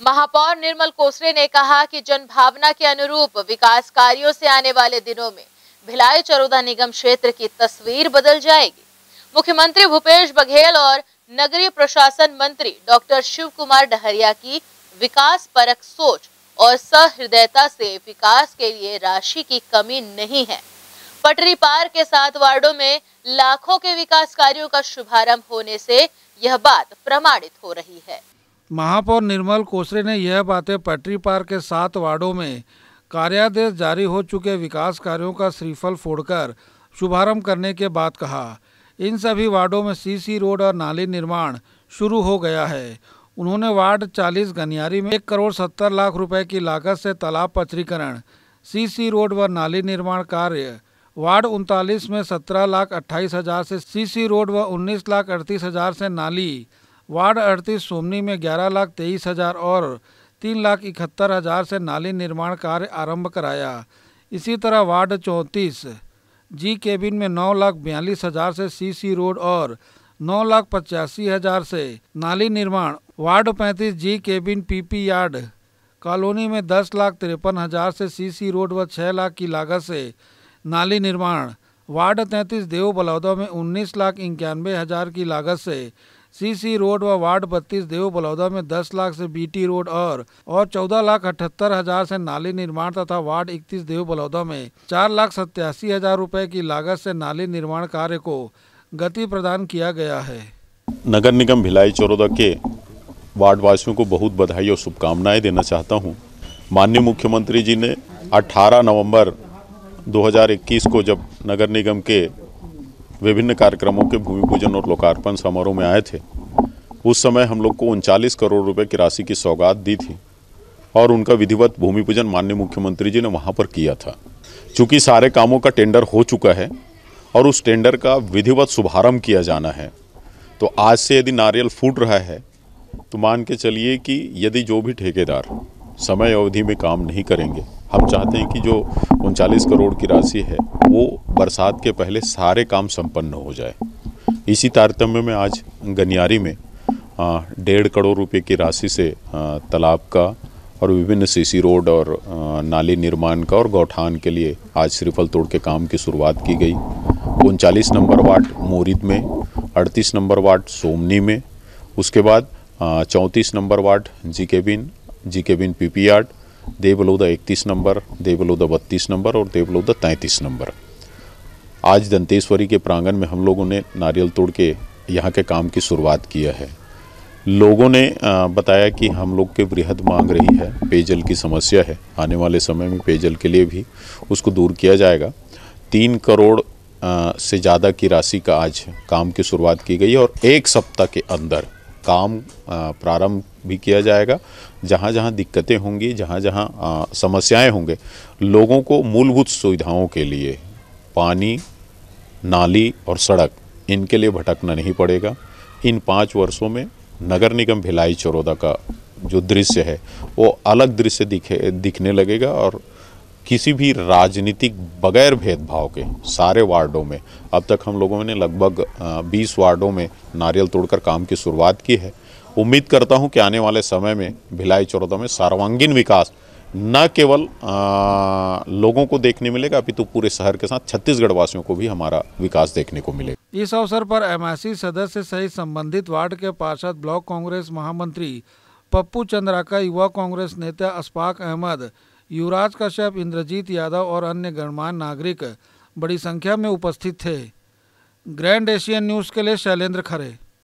महापौर निर्मल कोसरे ने कहा कि जनभावना के अनुरूप विकास कार्यों से आने वाले दिनों में भिलाई चरोदा निगम क्षेत्र की तस्वीर बदल जाएगी। मुख्यमंत्री भूपेश बघेल और नगरीय प्रशासन मंत्री डॉक्टर शिव कुमार डहरिया की विकास परक सोच और सहृदयता से विकास के लिए राशि की कमी नहीं है। पटरी पार के सात वार्डो में लाखों के विकास कार्यों का शुभारंभ होने से यह बात प्रमाणित हो रही है। महापौर निर्मल कोसरे ने यह बातें पटरी पार के सात वार्डों में कार्यादेश जारी हो चुके विकास कार्यों का श्रीफल फोड़कर शुभारंभ करने के बाद कहा। इन सभी वार्डों में सीसी रोड और नाली निर्माण शुरू हो गया है। उन्होंने वार्ड 40 गनियारी में एक करोड़ सत्तर लाख रुपए की लागत से तालाब पचरीकरण सीसी रोड व नाली निर्माण कार्य, वार्ड उनतालीस में सत्रह लाख अट्ठाईस हज़ार से सीसी रोड व उन्नीस लाख अड़तीस हज़ार से नाली वार्ड अड़तीस सोमनी में ग्यारह लाख तेईस हज़ार और तीन लाख इकहत्तर हज़ार से नाली निर्माण कार्य आरंभ कराया। इसी तरह वार्ड चौंतीस, जी केबिन में नौ लाख बयालीस हज़ार से सीसी रोड और नौ लाख पचासी हज़ार से नाली निर्माण। वार्ड पैंतीस, G cabin PP yard, colony में दस लाख तिरपन हज़ार से सीसी रोड व छः लाख की लागत से नाली निर्माण। वार्ड तैंतीस देव बलौदा में उन्नीस लाख इक्यानवे हज़ार की लागत से सीसी रोड व वार्ड बत्तीस देव बलौदा में 10 लाख से बीटी रोड और और चौदह लाख अठहत्तर हज़ार से नाली निर्माण तथा वार्ड इकतीस देव बलौदा में चार लाख सत्यासी हज़ार रूपए की लागत से नाली निर्माण कार्य को गति प्रदान किया गया है। नगर निगम भिलाई चौरोदा के वार्ड वासियों को बहुत बधाई और शुभकामनाएँ देना चाहता हूँ। माननीय मुख्यमंत्री जी ने 18 नवंबर 2021 को जब नगर निगम के विभिन्न कार्यक्रमों के भूमि पूजन और लोकार्पण समारोह में आए थे। उस समय हम लोग को उनचालीस करोड़ रुपए की राशि की सौगात दी थी और उनका विधिवत भूमि पूजन माननीय मुख्यमंत्री जी ने वहाँ पर किया था। चूँकि सारे कामों का टेंडर हो चुका है और उस टेंडर का विधिवत शुभारंभ किया जाना है तो आज से यदि नारियल फूट रहा है तो मान के चलिए कि यदि जो भी ठेकेदार समय अवधि में काम नहीं करेंगे हम चाहते हैं कि जो उनचालीस करोड़ की राशि है, वो बरसात के पहले सारे काम संपन्न हो जाए। इसी तारतम्य में आज गनियारी में डेढ़ करोड़ रुपए की राशि से तालाब का और विभिन्न सीसी रोड और नाली निर्माण का और गौठान के लिए आज श्रीफल तोड़ के काम की शुरुआत की गई। उनचालीस नंबर वार्ड मोरिद में, अड़तीस नंबर वार्ड सोमनी में, उसके बाद चौंतीस number ward G cabin G cabin P P yard Devloda इकतीस नंबर, देवलोदा बत्तीस नंबर और देवलोदा तैंतीस नंबर। आज दंतेश्वरी के प्रांगण में हम लोगों ने नारियल तोड़ के यहाँ के काम की शुरुआत किया है। लोगों ने बताया कि हम लोग के बृहद मांग रही है, पेयजल की समस्या है। आने वाले समय में पेयजल के लिए भी उसको दूर किया जाएगा। तीन करोड़ से ज़्यादा की राशि का आज काम की शुरुआत की गई है और एक सप्ताह के अंदर काम प्रारंभ भी किया जाएगा। जहाँ जहाँ दिक्कतें होंगी, जहाँ जहाँ समस्याएँ होंगे, लोगों को मूलभूत सुविधाओं के लिए पानी, नाली और सड़क, इनके लिए भटकना नहीं पड़ेगा। इन पाँच वर्षों में नगर निगम भिलाई चरोदा का जो दृश्य है, वो अलग दृश्य दिखे, दिखने लगेगा और किसी भी राजनीतिक बगैर भेदभाव के सारे वार्डों में, अब तक हम लोगों ने लगभग 20 वार्डों में नारियल तोड़कर काम की शुरुआत की है। उम्मीद करता हूँ कि आने वाले समय में भिलाई चौरदा में सर्वांगीण विकास न केवल आ, लोगों को देखने मिलेगा अपितु तो पूरे शहर के साथ छत्तीसगढ़ वासियों को भी हमारा विकास देखने को मिलेगा। इस अवसर पर एमआईसी सदस्य सहित संबंधित वार्ड के पार्षद ब्लॉक कांग्रेस महामंत्री पप्पू चंद्राका युवा कांग्रेस नेता अशफाक अहमद युवराज कश्यप इंद्रजीत यादव और अन्य गणमान्य नागरिक बड़ी संख्या में उपस्थित थे। ग्रैंड एशियन न्यूज़ के लिए शैलेंद्र खरे।